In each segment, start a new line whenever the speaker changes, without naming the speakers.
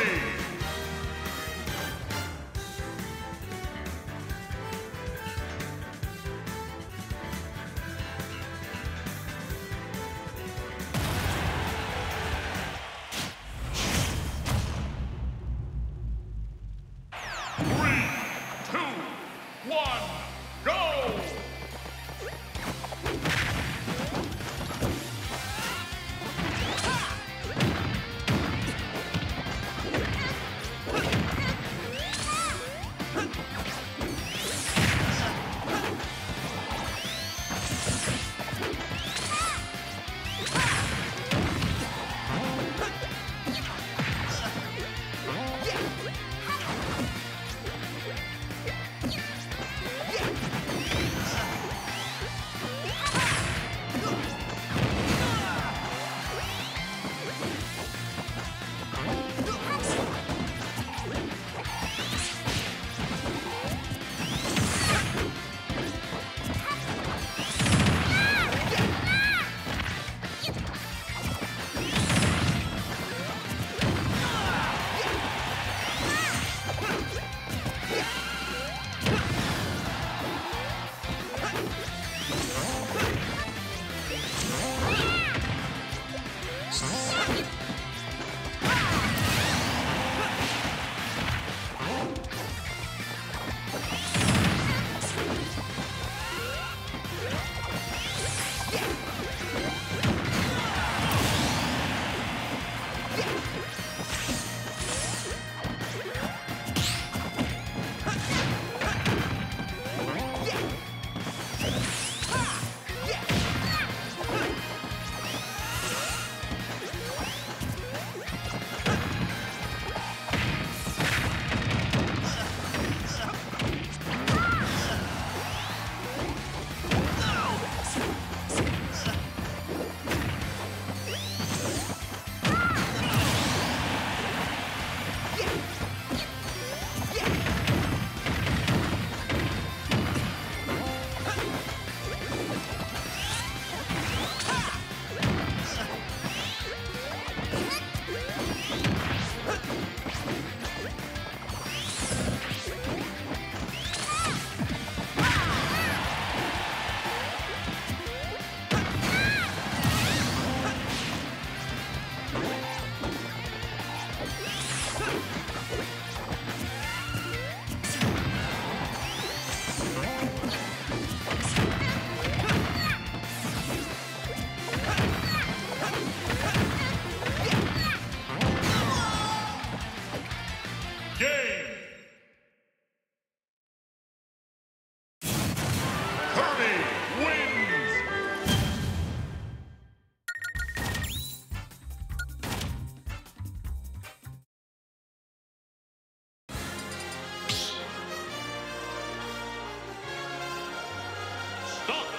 Kirby.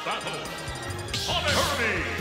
Battle. Kirby.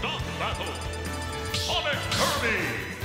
Stop battle. Sonic Kirby.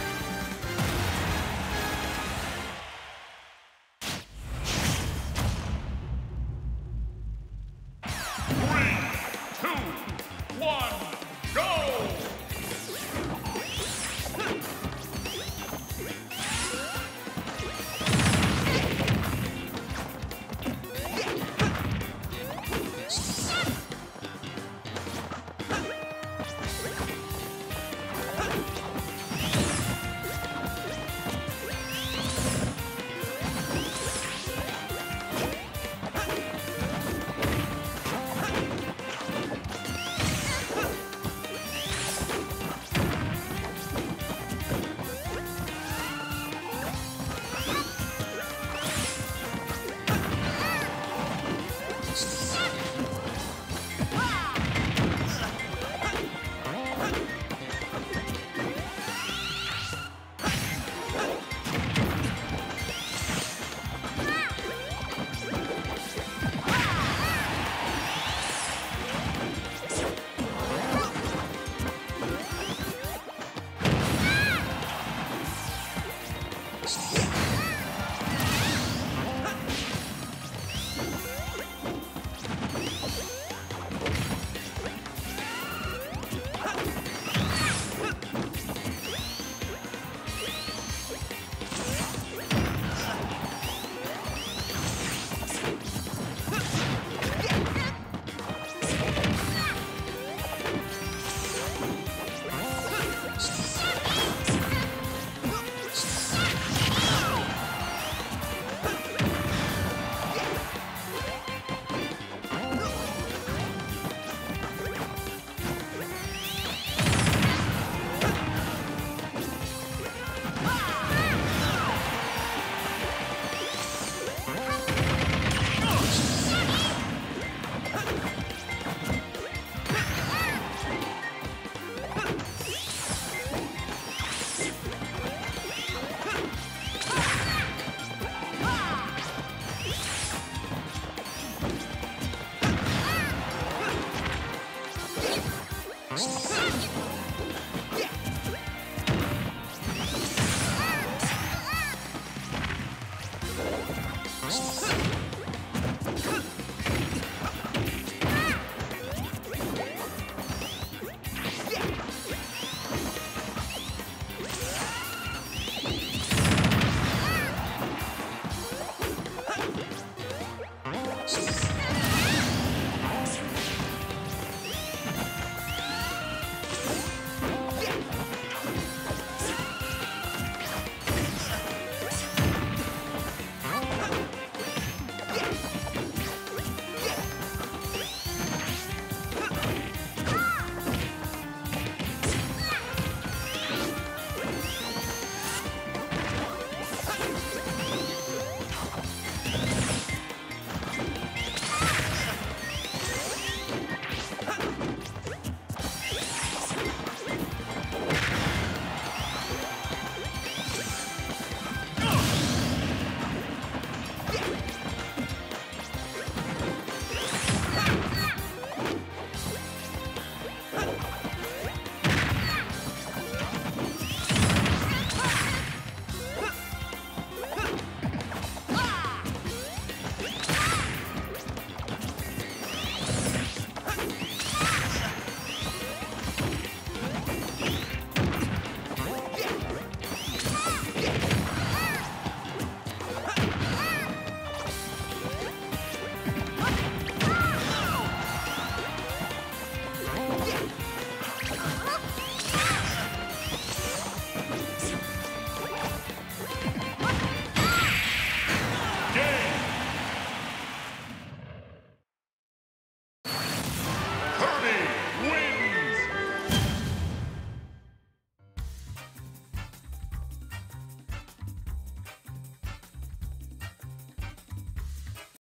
Huh?